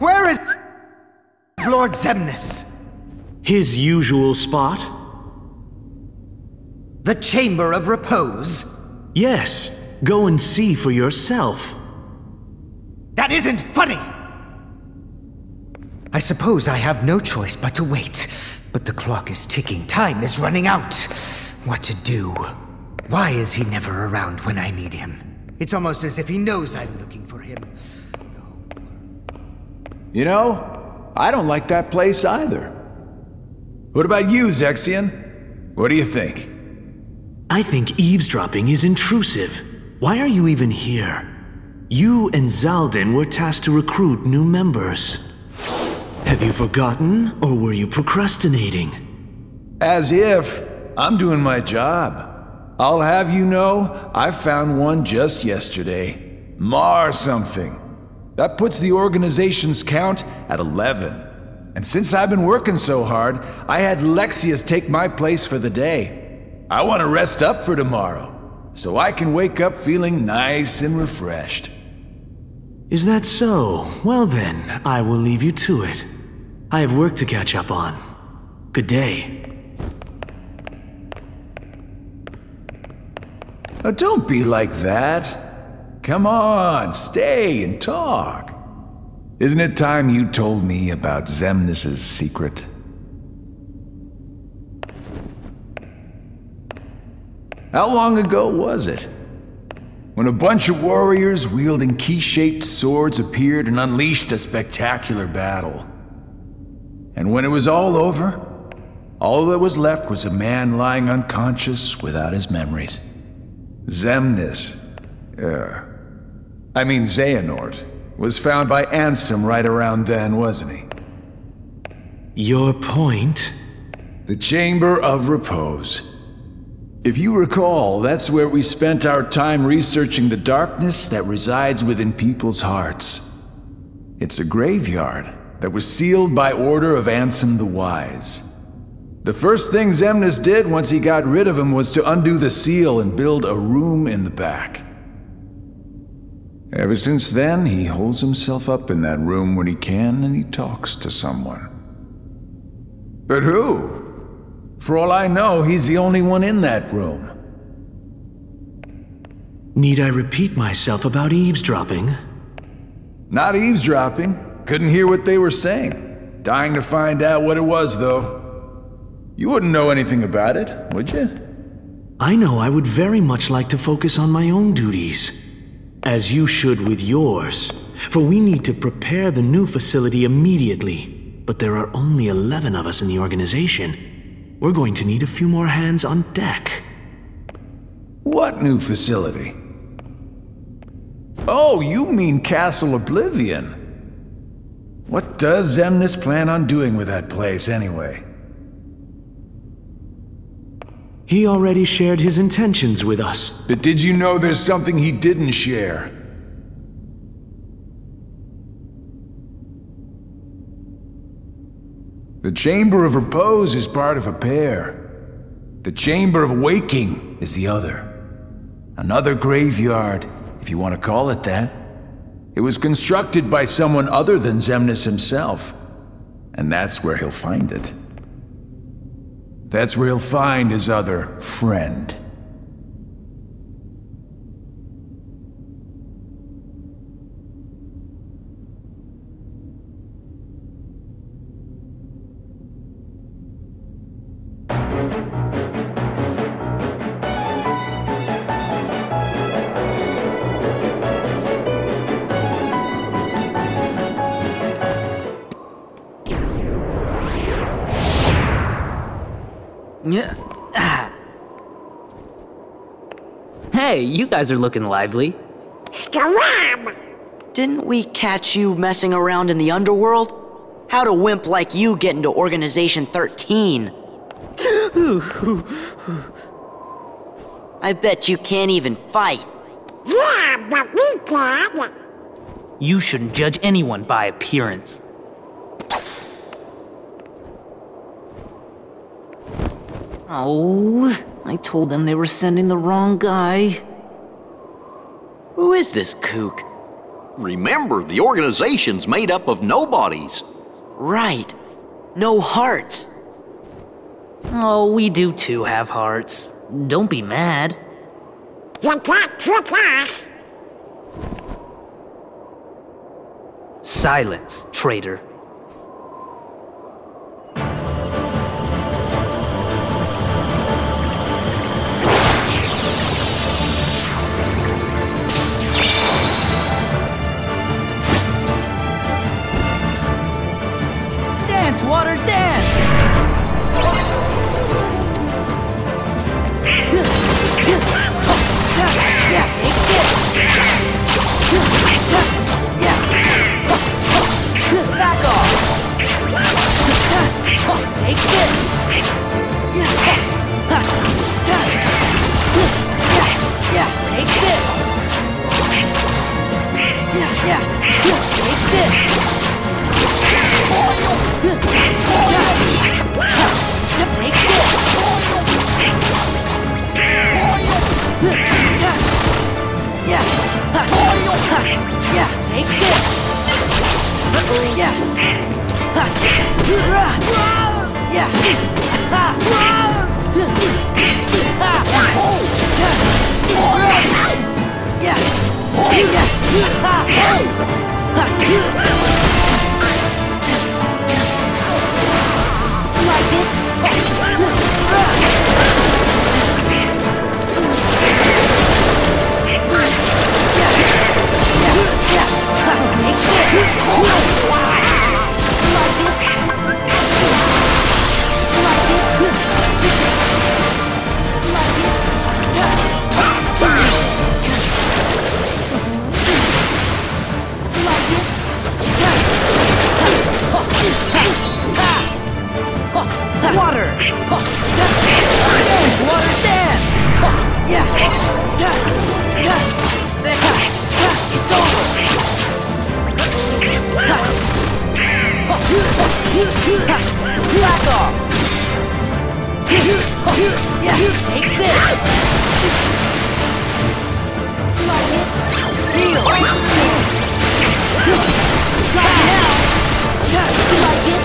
Where is Lord Xemnas? His usual spot? The Chamber of Repose? Yes. Go and see for yourself. That isn't funny! I suppose I have no choice but to wait. But the clock is ticking. Time is running out. What to do? Why is he never around when I need him? It's almost as if he knows I'm looking for him. You know, I don't like that place either. What about you, Zexion? What do you think? I think eavesdropping is intrusive. Why are you even here? You and Xaldin were tasked to recruit new members. Have you forgotten, or were you procrastinating? As if. I'm doing my job. I'll have you know, I found one just yesterday. Mar something. That puts the organization's count at 11. And since I've been working so hard, I had Lexaeus take my place for the day. I want to rest up for tomorrow, so I can wake up feeling nice and refreshed. Is that so? Well then, I will leave you to it. I have work to catch up on. Good day. Oh, don't be like that. Come on, stay and talk. Isn't it time you told me about Xemnas' secret? How long ago was it? When a bunch of warriors wielding key-shaped swords appeared and unleashed a spectacular battle. And when it was all over, all that was left was a man lying unconscious without his memories. Xemnas, uh, I mean Xehanort, was found by Ansem right around then, wasn't he? Your point? The Chamber of Repose. If you recall, that's where we spent our time researching the darkness that resides within people's hearts. It's a graveyard that was sealed by order of Ansem the Wise. The first thing Xemnas did once he got rid of him was to undo the seal and build a room in the back. Ever since then, he holds himself up in that room when he can and he talks to someone. But who? For all I know, he's the only one in that room. Need I repeat myself about eavesdropping? Not eavesdropping. Couldn't hear what they were saying. Dying to find out what it was, though. You wouldn't know anything about it, would you? I know I would very much like to focus on my own duties. As you should with yours. For we need to prepare the new facility immediately. But there are only 11 of us in the organization. We're going to need a few more hands on deck. What new facility? Oh, you mean Castle Oblivion. What does Xemnas plan on doing with that place, anyway? He already shared his intentions with us. But did you know there's something he didn't share? The Chamber of Repose is part of a pair. The Chamber of Waking is the other. Another graveyard, if you want to call it that. It was constructed by someone other than Xemnas himself. And that's where he'll find it. That's where he'll find his other friend. Hey, you guys are looking lively. Scram! Didn't we catch you messing around in the underworld? How'd a wimp like you get into Organization 13? I bet you can't even fight. Yeah, but we can. You shouldn't judge anyone by appearance. Oh, I told them they were sending the wrong guy. Who is this kook? remember, the organization's made up of nobodies. Right. No hearts. Oh, we do too have hearts. Don't be mad. You can't trick us. Silence, traitor. Yeah, It's over! Back off! Yeah, You take this! Heal! Got it now! Yeah, you like it?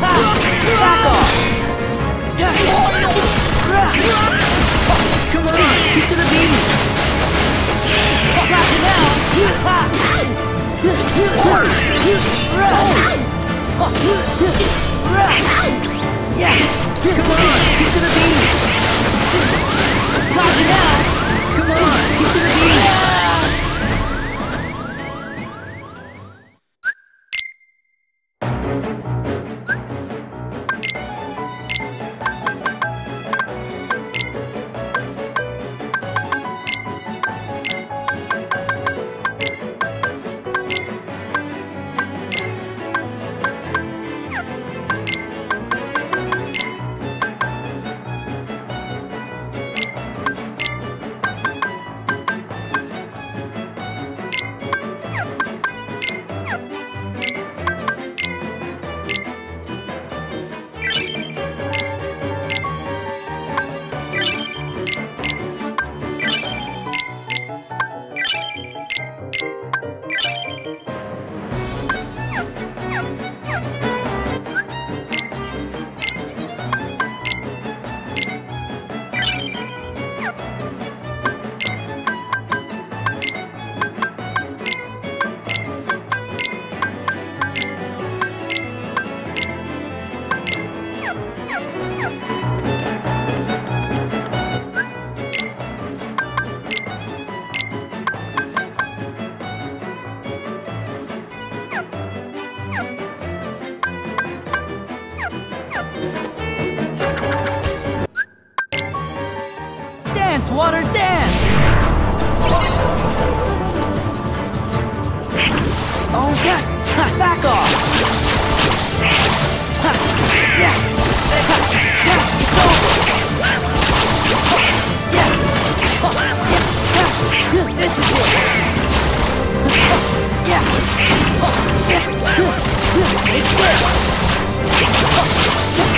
Back off! Come on, get to the you now! Yeah, come on, get to the beat! Got now! Come on, get to the beat! Water, dance! Oh, yeah! Ha, back off! Ha, yeah! Yeah, it's! Yeah! This is it! Yeah! Yeah, this!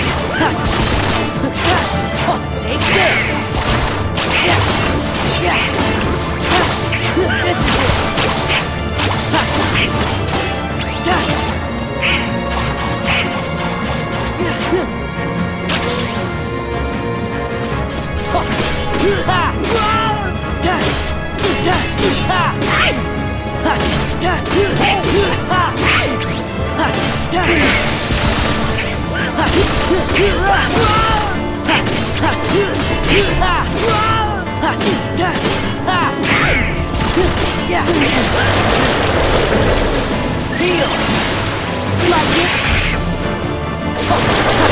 Heal! Like it!